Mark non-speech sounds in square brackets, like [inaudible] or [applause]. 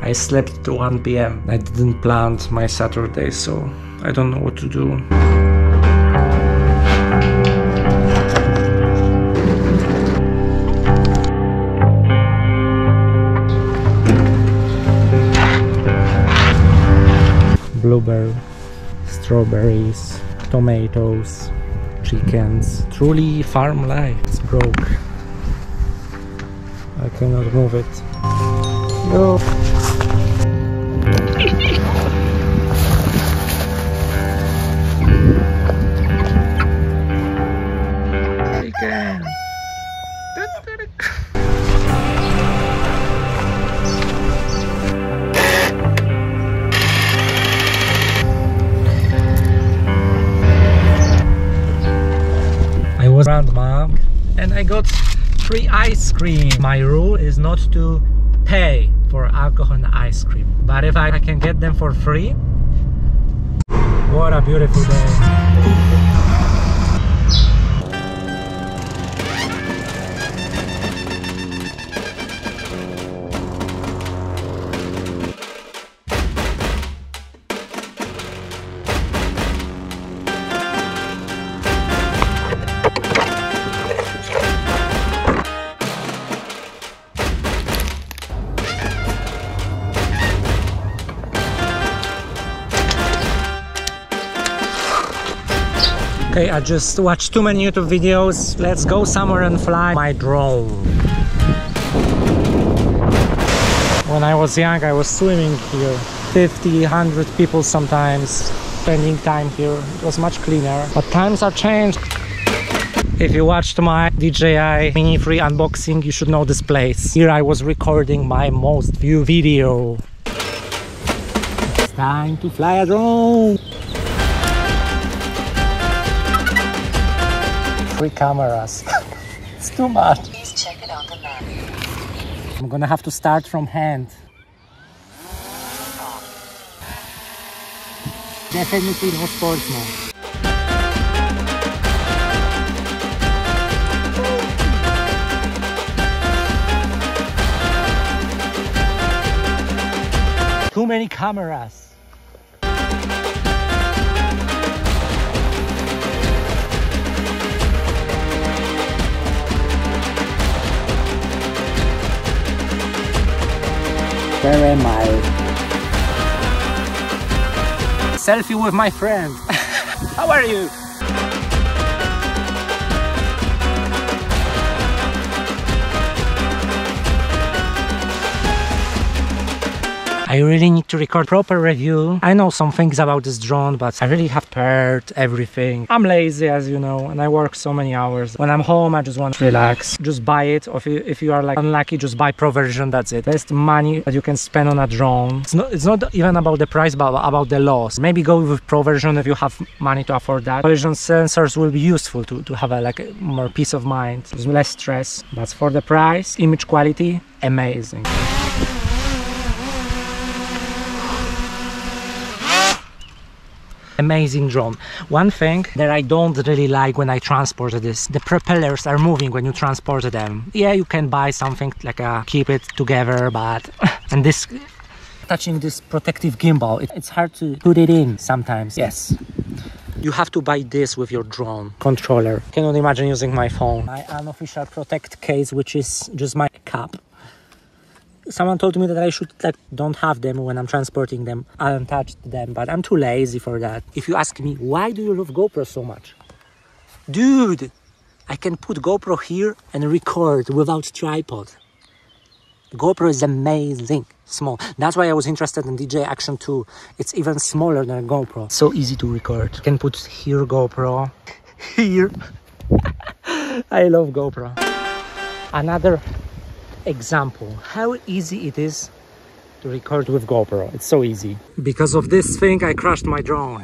I slept to 1 p.m. I didn't plan my Saturday, so I don't know what to do. Blueberry, strawberries, tomatoes, chickens. Truly farm life. It's broke. I cannot move it. No. Was around Mark and I got free ice cream. My rule is not to pay for alcohol and ice cream. But if I can get them for free, what a beautiful day. Okay, I just watched too many YouTube videos. Let's go somewhere and fly my drone. When I was young, I was swimming here. 50, 100 people sometimes spending time here. It was much cleaner. But times are changed. If you watched my DJI Mini 3 unboxing, you should know this place. Here I was recording my most viewed video. It's time to fly a drone. Three cameras. [laughs] it's too much. Please check it on the map. I'm gonna have to start from hand. Definitely no sports mode. Too many cameras. Where am I? Selfie with my friend. [laughs] How are you? I really need to record proper review. I know some things about this drone, but I really have prepared everything. I'm lazy, as you know, and I work so many hours. When I'm home, I just want to relax. Just buy it. Or if you, if you are like unlucky, just buy Pro version. That's it. Best money that you can spend on a drone. It's not, it's not even about the price, but about the loss. Maybe go with Pro version if you have money to afford that. Collision sensors will be useful to, to have a like more peace of mind. There's less stress. But for the price, image quality, amazing. Amazing drone. One thing that I don't really like when I transport this, the propellers are moving when you transport them. Yeah, you can buy something like a keep it together, but [laughs] and this touching this protective gimbal, it, it's hard to put it in sometimes. Yes. You have to buy this with your drone controller. Cannot imagine using my phone. My unofficial protect case, which is just my cap someone told me that I should like don't have them when I'm transporting them I untouched them, but I'm too lazy for that. If you ask me why do you love GoPro so much, dude, I can put GoPro here and record without tripod. GoPro is amazing, small. That's why I was interested in DJI Action 2. It's even smaller than GoPro. So easy to record. You can put here GoPro, [laughs] here. [laughs] I love GoPro. Another example how easy it is to record with GoPro. It's so easy. Because of this thing, I crashed my drone.